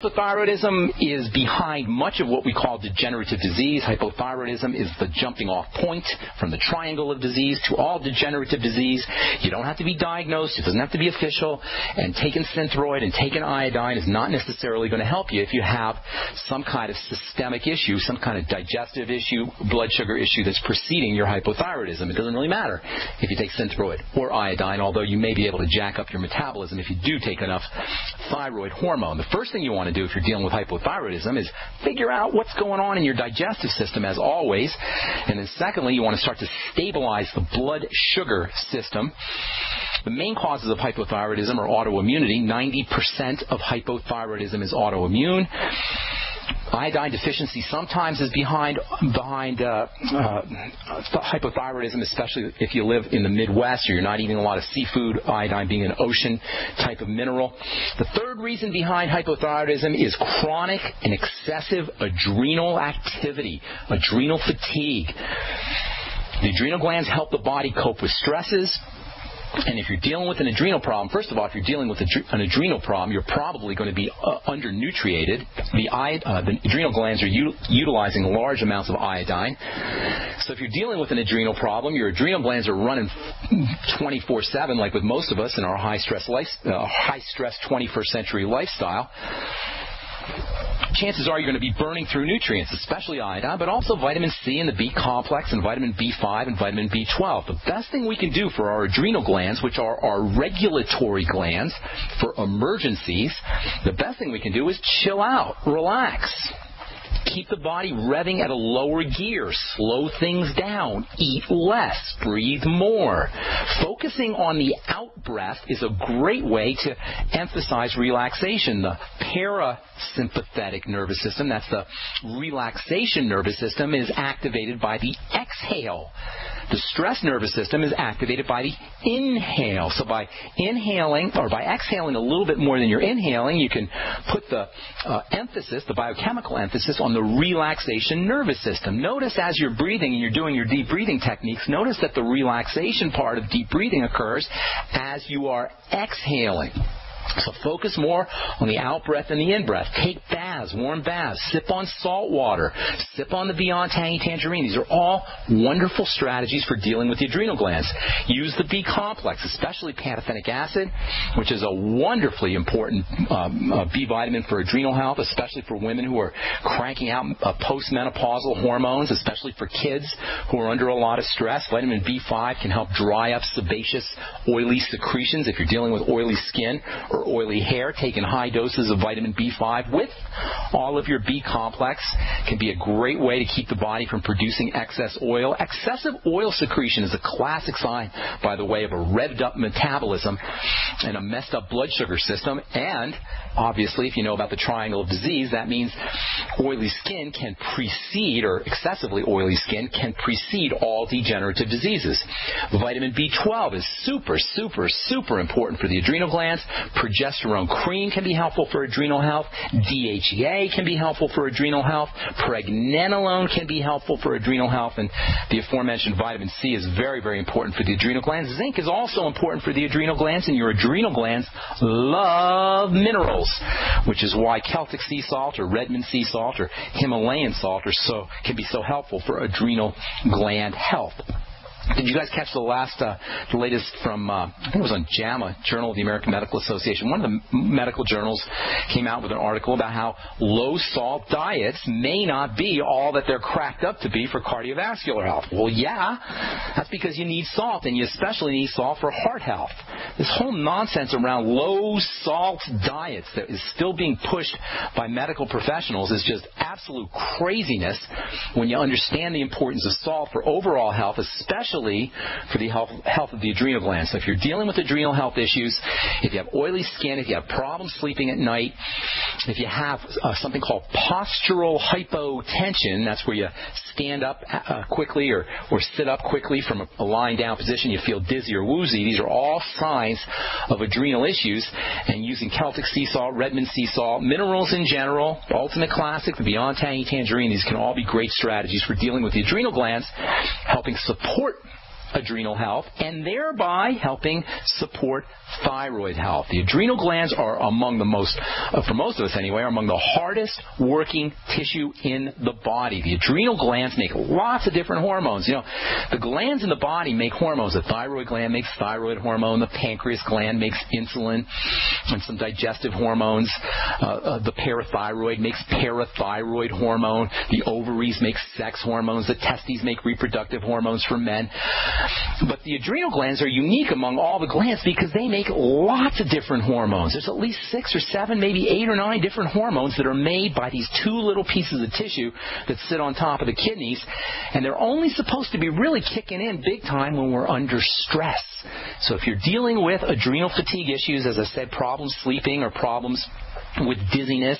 Hypothyroidism is behind much of what we call degenerative disease. Hypothyroidism is the jumping off point from the triangle of disease to all degenerative disease. You don't have to be diagnosed. It doesn't have to be official. And taking Synthroid and taking iodine is not necessarily going to help you if you have some kind of systemic issue, some kind of digestive issue, blood sugar issue that's preceding your hypothyroidism. It doesn't really matter if you take Synthroid or iodine, although you may be able to jack up your metabolism if you do take enough thyroid hormone. The first thing you want to do if you're dealing with hypothyroidism is figure out what's going on in your digestive system as always. And then secondly, you want to start to stabilize the blood sugar system. The main causes of hypothyroidism are autoimmunity. 90% of hypothyroidism is autoimmune iodine deficiency sometimes is behind behind uh, uh, hypothyroidism, especially if you live in the Midwest or you're not eating a lot of seafood. Iodine being an ocean type of mineral. The third reason behind hypothyroidism is chronic and excessive adrenal activity, adrenal fatigue. The adrenal glands help the body cope with stresses, and if you're dealing with an adrenal problem, first of all, if you're dealing with an adrenal problem, you're probably going to be uh, undernutriated. The, uh, the, adrenal glands are utilizing large amounts of iodine. So if you're dealing with an adrenal problem, your adrenal glands are running 24/7, like with most of us in our high stress life, uh, high stress 21st century lifestyle chances are you're going to be burning through nutrients, especially iodine, but also vitamin C and the B complex and vitamin B5 and vitamin B12. The best thing we can do for our adrenal glands, which are our regulatory glands for emergencies, the best thing we can do is chill out, relax. Keep the body revving at a lower gear. Slow things down. Eat less. Breathe more. Focusing on the out breath is a great way to emphasize relaxation. The parasympathetic nervous system, that's the relaxation nervous system, is activated by the exhale. The stress nervous system is activated by the inhale. So by inhaling or by exhaling a little bit more than you're inhaling, you can put the uh, emphasis, the biochemical emphasis, on the relaxation nervous system. Notice as you're breathing and you're doing your deep breathing techniques, notice that the relaxation part of deep breathing occurs as you are exhaling. So focus more on the out breath and the in breath. Take baths, warm baths. Sip on salt water. Sip on the Beyond Tangy Tangerine. These are all wonderful strategies for dealing with the adrenal glands. Use the B complex, especially pantothenic acid, which is a wonderfully important um, uh, B vitamin for adrenal health, especially for women who are cranking out uh, postmenopausal hormones, especially for kids who are under a lot of stress. Vitamin B5 can help dry up sebaceous, oily secretions if you're dealing with oily skin oily hair, taking high doses of vitamin B5 with all of your B complex can be a great way to keep the body from producing excess oil. Excessive oil secretion is a classic sign, by the way, of a revved up metabolism and a messed up blood sugar system. And obviously, if you know about the triangle of disease, that means oily skin can precede, or excessively oily skin can precede all degenerative diseases. Vitamin B12 is super, super, super important for the adrenal glands progesterone cream can be helpful for adrenal health. DHEA can be helpful for adrenal health. Pregnenolone can be helpful for adrenal health. And the aforementioned vitamin C is very, very important for the adrenal glands. Zinc is also important for the adrenal glands, and your adrenal glands love minerals, which is why Celtic sea salt or Redmond sea salt or Himalayan salt are so, can be so helpful for adrenal gland health. Did you guys catch the last, uh, the latest from, uh, I think it was on JAMA, Journal of the American Medical Association. One of the medical journals came out with an article about how low salt diets may not be all that they're cracked up to be for cardiovascular health. Well, yeah, that's because you need salt, and you especially need salt for heart health. This whole nonsense around low salt diets that is still being pushed by medical professionals is just absolute craziness when you understand the importance of salt for overall health, especially especially for the health, health of the adrenal glands. So if you're dealing with adrenal health issues, if you have oily skin, if you have problems sleeping at night, if you have uh, something called postural hypotension, that's where you stand up uh, quickly or, or sit up quickly from a, a lying down position, you feel dizzy or woozy. These are all signs of adrenal issues. And using Celtic sea salt, Redmond sea salt, minerals in general, Ultimate Classic, the Beyond Tangy Tangerine, these can all be great strategies for dealing with the adrenal glands, helping support adrenal health and thereby helping support thyroid health. The adrenal glands are among the most, uh, for most of us anyway, are among the hardest working tissue in the body. The adrenal glands make lots of different hormones. You know, the glands in the body make hormones. The thyroid gland makes thyroid hormone. The pancreas gland makes insulin and some digestive hormones. Uh, uh, the parathyroid makes parathyroid hormone. The ovaries make sex hormones. The testes make reproductive hormones for men. But the adrenal glands are unique among all the glands because they make lots of different hormones. There's at least six or seven, maybe eight or nine different hormones that are made by these two little pieces of tissue that sit on top of the kidneys. And they're only supposed to be really kicking in big time when we're under stress. So if you're dealing with adrenal fatigue issues, as I said, problems sleeping or problems with dizziness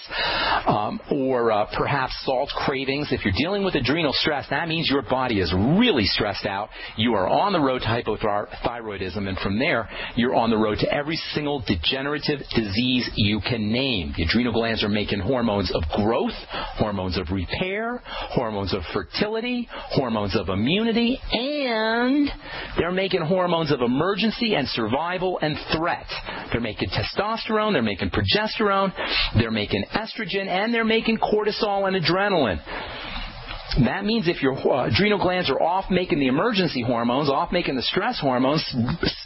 um, or uh, perhaps salt cravings. If you're dealing with adrenal stress, that means your body is really stressed out. You are on the road to hypothyroidism, and from there, you're on the road to every single degenerative disease you can name. The adrenal glands are making hormones of growth, hormones of repair, hormones of fertility, hormones of immunity, and they're making hormones of emergency and survival and threat. They're making testosterone, they're making progesterone, they're making estrogen, and they're making cortisol and adrenaline. That means if your uh, adrenal glands are off making the emergency hormones, off making the stress hormones,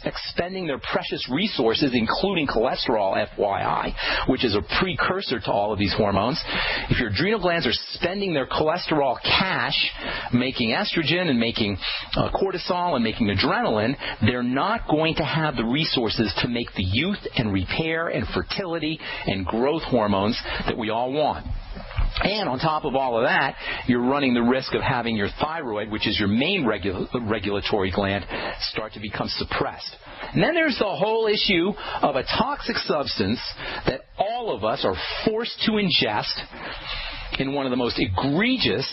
expending their precious resources, including cholesterol, FYI, which is a precursor to all of these hormones, if your adrenal glands are spending their cholesterol cash making estrogen and making uh, cortisol and making adrenaline, they're not going to have the resources to make the youth and repair and fertility and growth hormones that we all want. And on top of all of that, you're running the risk of having your thyroid, which is your main regula- regulatory gland, start to become suppressed. And then there's the whole issue of a toxic substance that all of us are forced to ingest in one of the most egregious,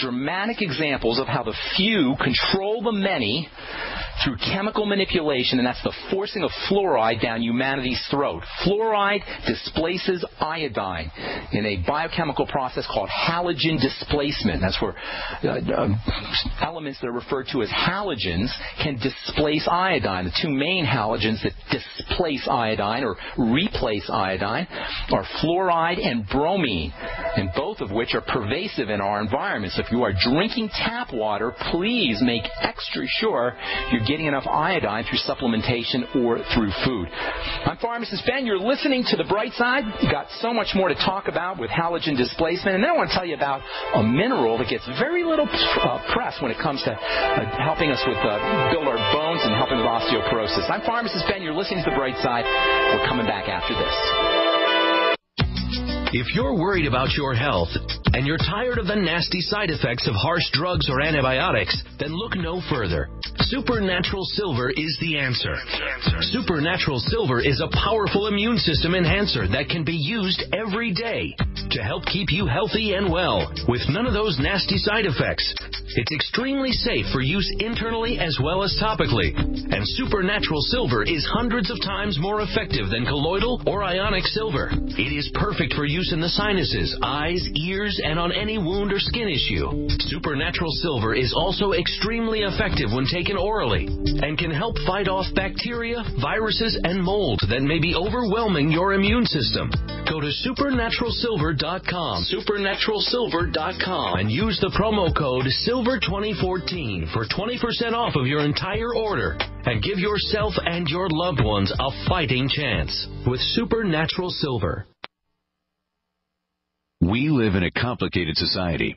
dramatic examples of how the few control the many through chemical manipulation, and that's the forcing of fluoride down humanity's throat. Fluoride displaces iodine in a biochemical process called halogen displacement. That's where uh, um, elements that are referred to as halogens can displace iodine. The two main halogens that displace iodine or replace iodine are fluoride and bromine, and both of which are pervasive in our environment. So if you are drinking tap water, please make extra sure you're getting enough iodine through supplementation or through food. I'm Pharmacist Ben. You're listening to The Bright Side. We've got so much more to talk about with halogen displacement. And then I want to tell you about a mineral that gets very little uh, press when it comes to uh, helping us with uh, build our bones and helping with osteoporosis. I'm Pharmacist Ben. You're listening to The Bright Side. We're coming back after this. If you're worried about your health and you're tired of the nasty side effects of harsh drugs or antibiotics, then look no further. Supernatural Silver is the answer. Supernatural Silver is a powerful immune system enhancer that can be used every day to help keep you healthy and well with none of those nasty side effects. It's extremely safe for use internally as well as topically. And Supernatural Silver is hundreds of times more effective than colloidal or ionic silver. It is perfect for use in the sinuses, eyes, ears, and on any wound or skin issue. Supernatural Silver is also extremely effective when taken orally and can help fight off bacteria, viruses, and mold that may be overwhelming your immune system. Go to supernaturalsilver.com, supernaturalsilver.com, and use the promo code SILVER2014 for 20% off of your entire order and give yourself and your loved ones a fighting chance with Supernatural Silver. We live in a complicated society.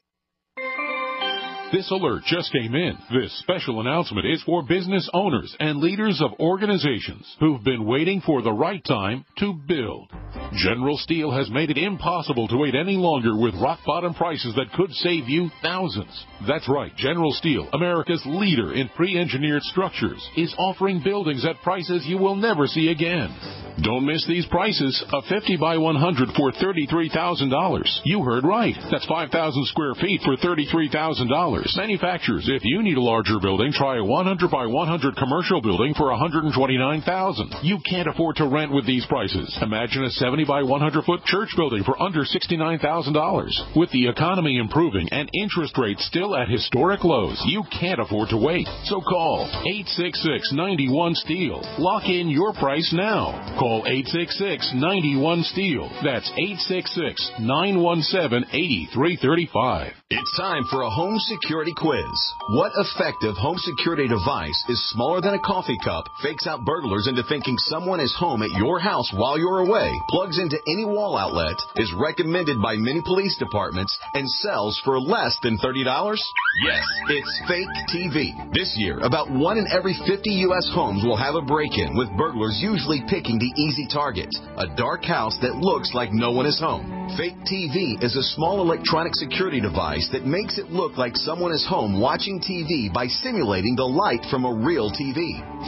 This alert just came in. This special announcement is for business owners and leaders of organizations who've been waiting for the right time to build. General Steel has made it impossible to wait any longer with rock bottom prices that could save you thousands. That's right, General Steel, America's leader in pre-engineered structures, is offering buildings at prices you will never see again. Don't miss these prices. A 50 by 100 for $33,000. You heard right. That's 5,000 square feet for $33,000. Manufacturers, if you need a larger building, try a 100 by 100 commercial building for 129,000. You can't afford to rent with these prices. Imagine a 70 by 100 foot church building for under $69,000. With the economy improving and interest rates still at historic lows, you can't afford to wait. So call 866-91 Steel. Lock in your price now. Call 866-91 Steel. That's 866-917-8335. It's time for a home security quiz. What effective home security device is smaller than a coffee cup, fakes out burglars into thinking someone is home at your house while you're away, plugs into any wall outlet, is recommended by many police departments, and sells for less than $30? Yes, it's Fake TV. This year, about one in every 50 U.S. homes will have a break-in, with burglars usually picking the easy target, a dark house that looks like no one is home. Fake TV is a small electronic security device that makes it look like someone is home watching TV by simulating the light from a real TV.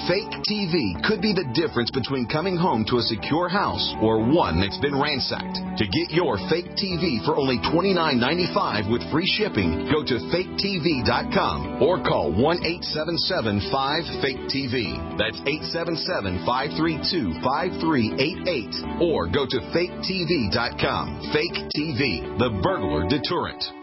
Fake TV could be the difference between coming home to a secure house or one that's been ransacked. To get your fake TV for only $29.95 with free shipping, go to faketv.com or call 1 877 5 Fake TV. That's 877 532 5388 or go to faketv.com. Fake TV, the burglar deterrent.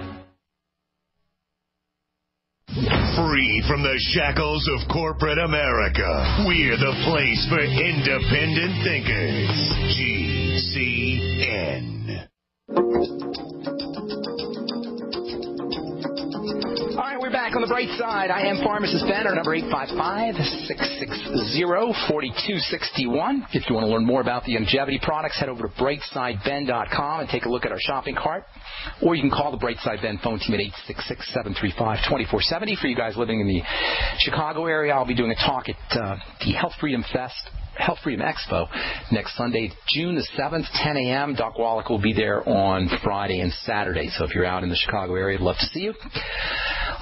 Free from the shackles of corporate America, we're the place for independent thinkers. Bright side. I am Pharmacist Ben, our number 855-660-4261. If you want to learn more about the longevity products, head over to brightsideben.com and take a look at our shopping cart. Or you can call the Brightside Ben phone team at 866-735-2470. For you guys living in the Chicago area, I'll be doing a talk at uh, the Health Freedom Fest Health Freedom Expo next Sunday, June the 7th, 10 a.m. Doc Wallach will be there on Friday and Saturday. So if you're out in the Chicago area, I'd love to see you.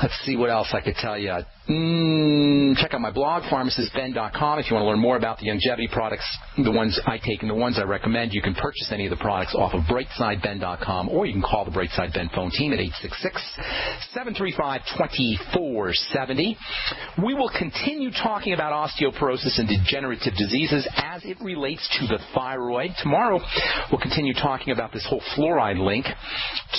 Let's see what else I could tell you. Mm, check out my blog, pharmacistben.com. If you want to learn more about the longevity products, the ones I take and the ones I recommend, you can purchase any of the products off of brightsideben.com or you can call the Brightside Ben phone team at 866-735-2470. We will continue talking about osteoporosis and degenerative diseases as it relates to the thyroid. Tomorrow, we'll continue talking about this whole fluoride link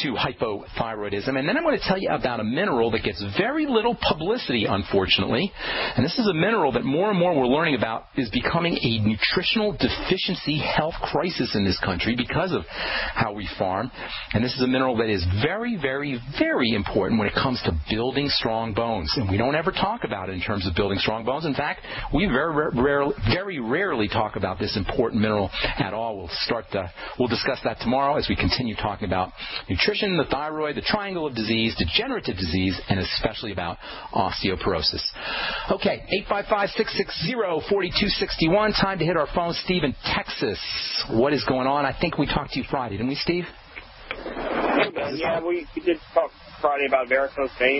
to hypothyroidism. And then I'm going to tell you about a mineral that gets very little publicity, unfortunately. And this is a mineral that more and more we're learning about is becoming a nutritional deficiency health crisis in this country because of how we farm. And this is a mineral that is very, very, very important when it comes to building strong bones. And we don't ever talk about it in terms of building strong bones. In fact, we very, rarely, very rarely talk about this important mineral at all. We'll start. To, we'll discuss that tomorrow as we continue talking about nutrition, the thyroid, the triangle of disease, degenerative disease, and especially about osteoporosis. Okay, 855-660-4261. Time to hit our phone. Steve in Texas. What is going on? I think we talked to you Friday, didn't we, Steve? Yeah, we, we did talk Friday about varicose veins.